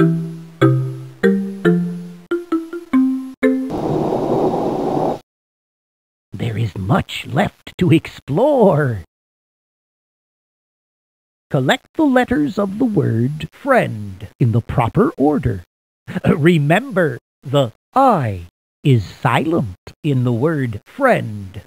There is much left to explore. Collect the letters of the word friend in the proper order. Remember, the I is silent in the word friend.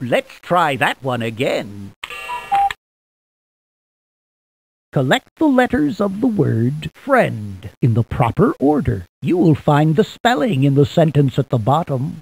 Let's try that one again. Collect the letters of the word friend in the proper order. You will find the spelling in the sentence at the bottom.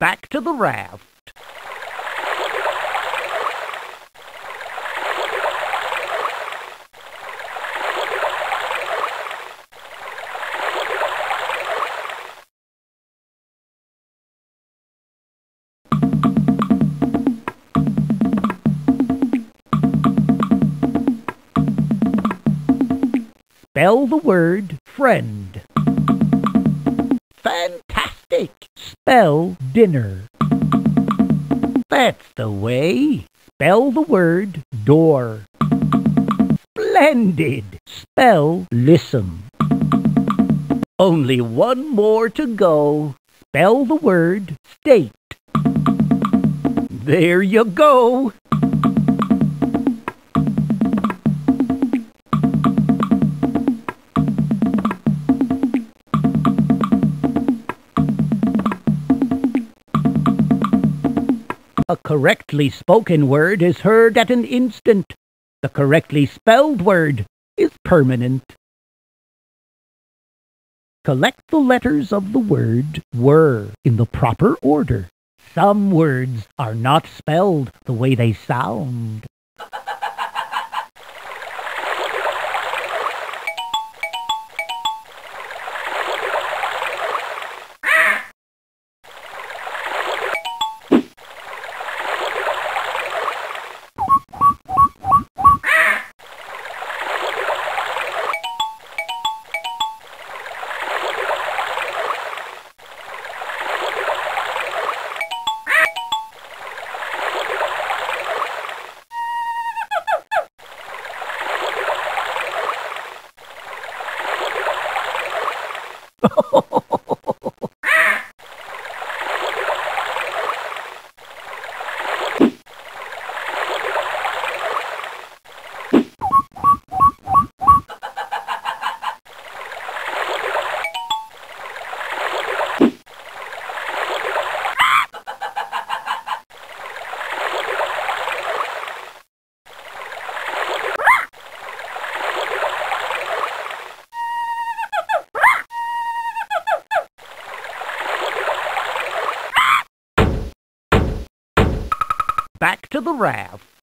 Back to the raft. Spell the word friend. Spell dinner. That's the way. Spell the word door. Splendid! Spell listen. Only one more to go. Spell the word state. There you go. A correctly spoken word is heard at an instant. The correctly spelled word is permanent. Collect the letters of the word were in the proper order. Some words are not spelled the way they sound. The raft.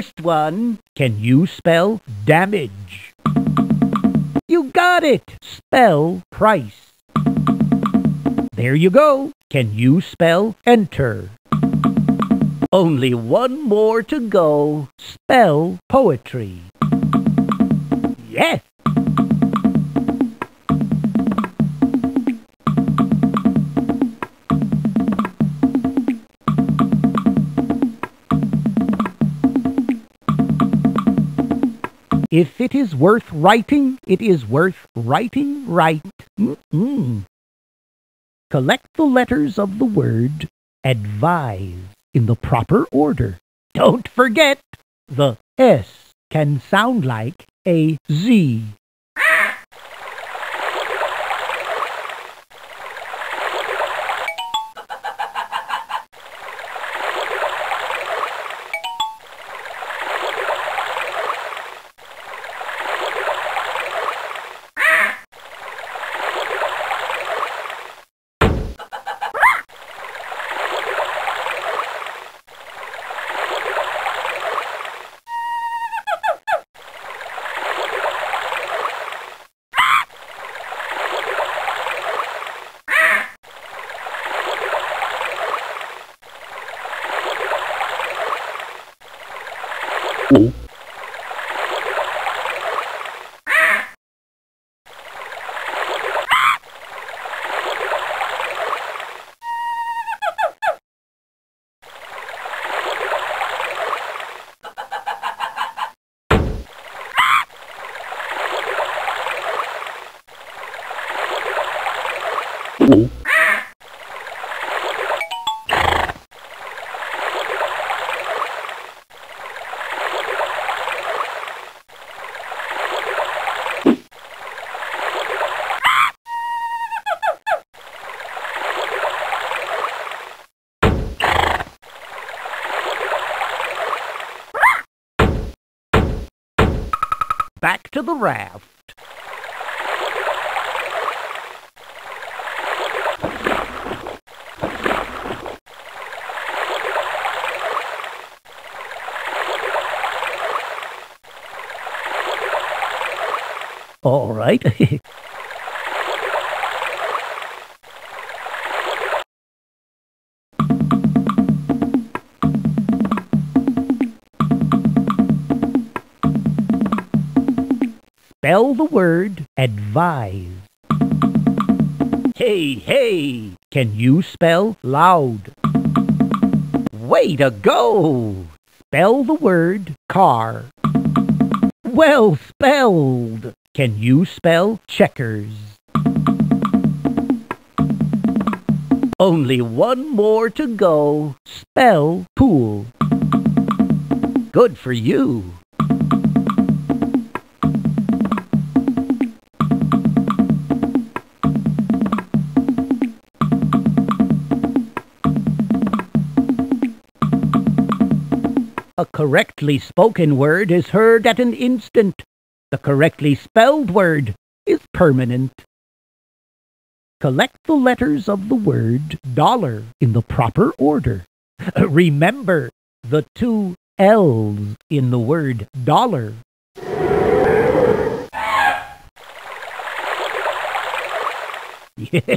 First one. Can you spell damage? You got it. Spell price. There you go. Can you spell enter? Only one more to go. Spell poetry. Yes. If it is worth writing, it is worth writing right. Mm-mm. Collect the letters of the word advise in the proper order. Don't forget, the S can sound like a Z. Back to the raft. All right. the word advise. Hey, hey, can you spell loud? Way to go! Spell the word car. Well spelled! Can you spell checkers? Only one more to go. Spell pool. Good for you. A correctly spoken word is heard at an instant. The correctly spelled word is permanent. Collect the letters of the word dollar in the proper order. Remember the two L's in the word dollar. Yeah.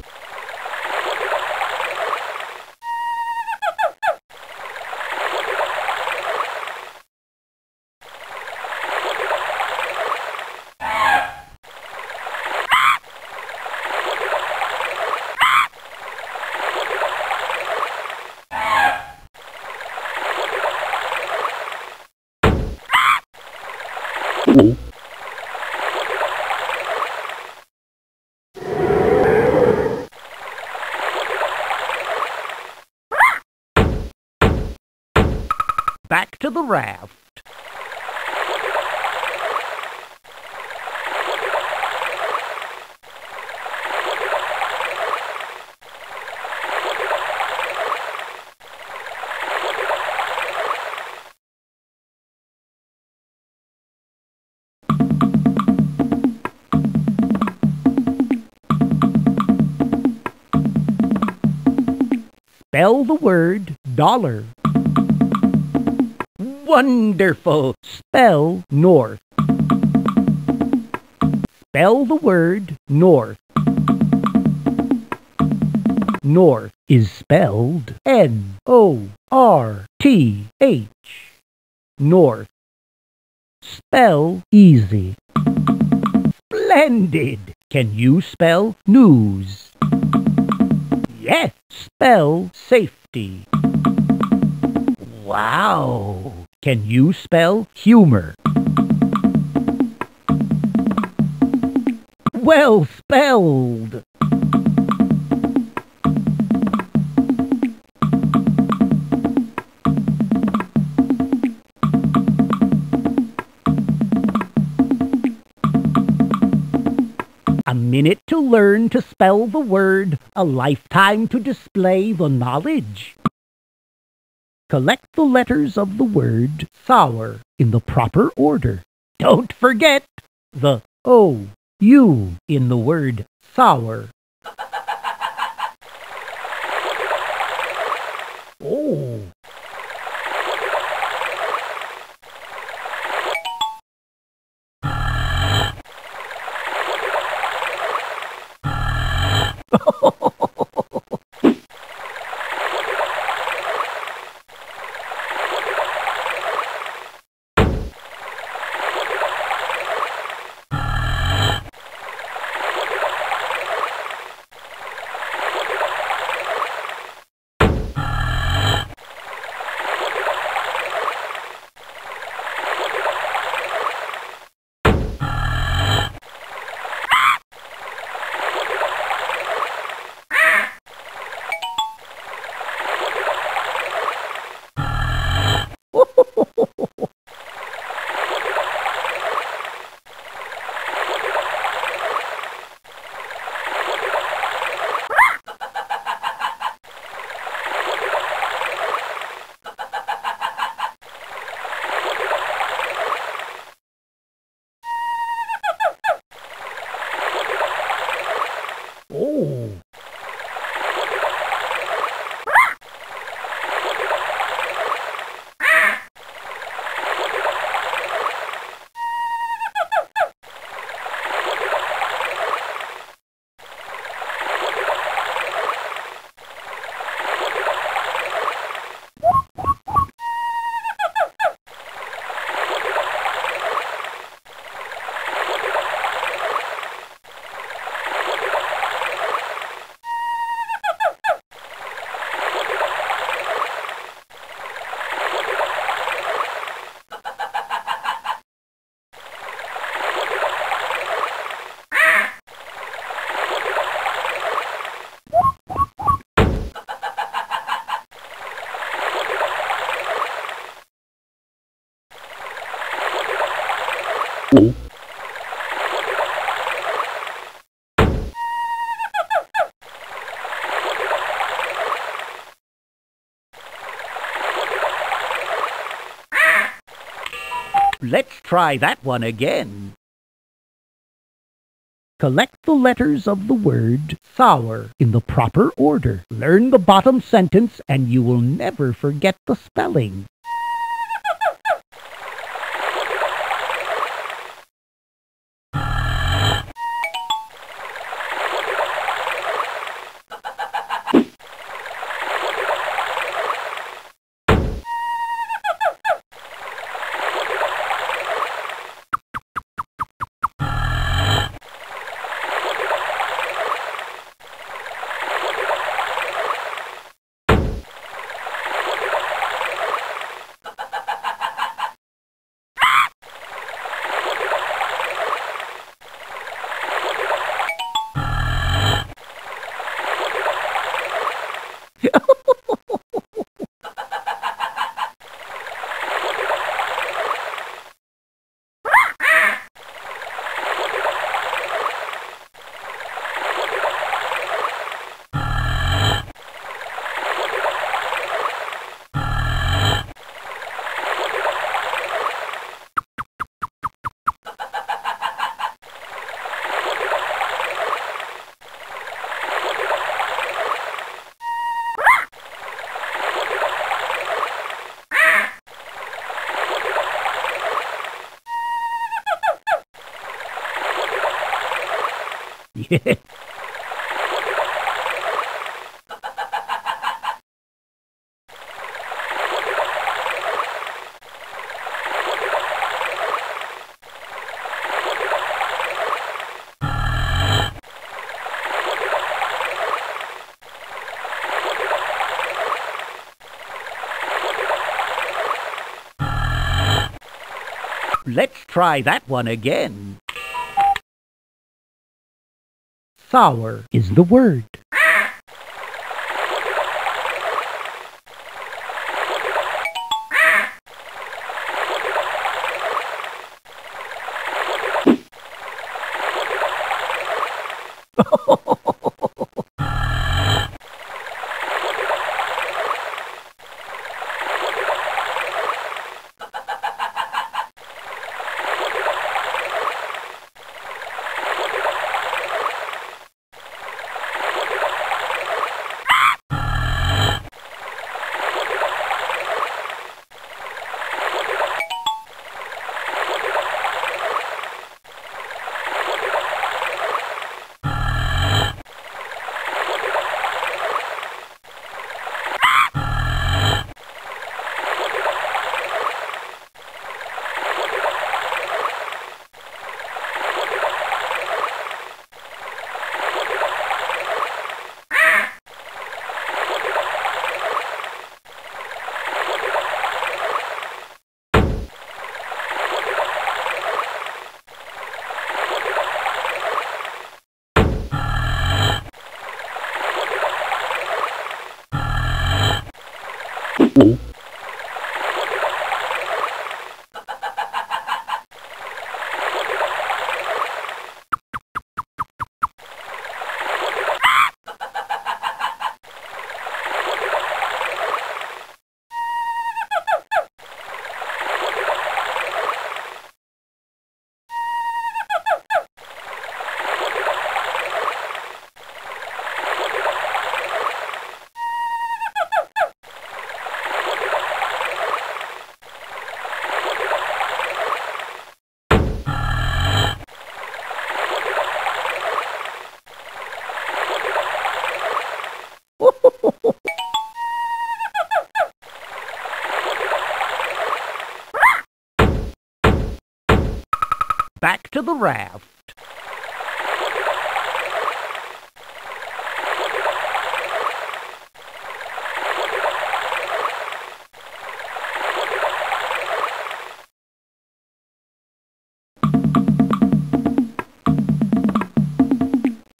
Back to the raft. Spell the word dollar. Wonderful! Spell north. Spell the word north. North is spelled N O R T H. North. Spell easy. Splendid! Can you spell news? Yes, spell safety. Wow! Can you spell humor? Well spelled! A minute to learn to spell the word, a lifetime to display the knowledge. Collect the letters of the word sour in the proper order. Don't forget the O, U in the word sour. Oh. Oh. Try that one again. Collect the letters of the word sour in the proper order. Learn the bottom sentence and you will never forget the spelling. Let's try that one again. Sour is the word. Raft.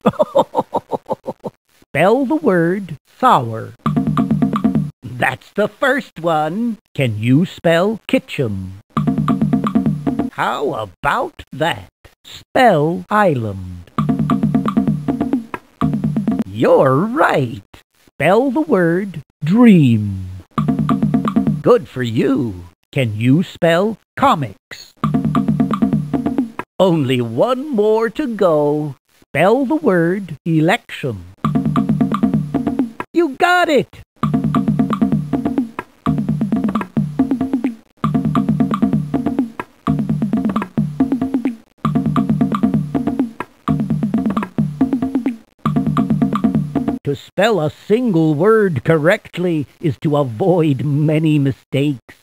Spell the word sour. That's the first one. Can you spell kitchen? How about that? Spell island. You're right. Spell the word dream. Good for you. Can you spell comics? Only one more to go. Spell the word election. You got it! To spell a single word correctly is to avoid many mistakes.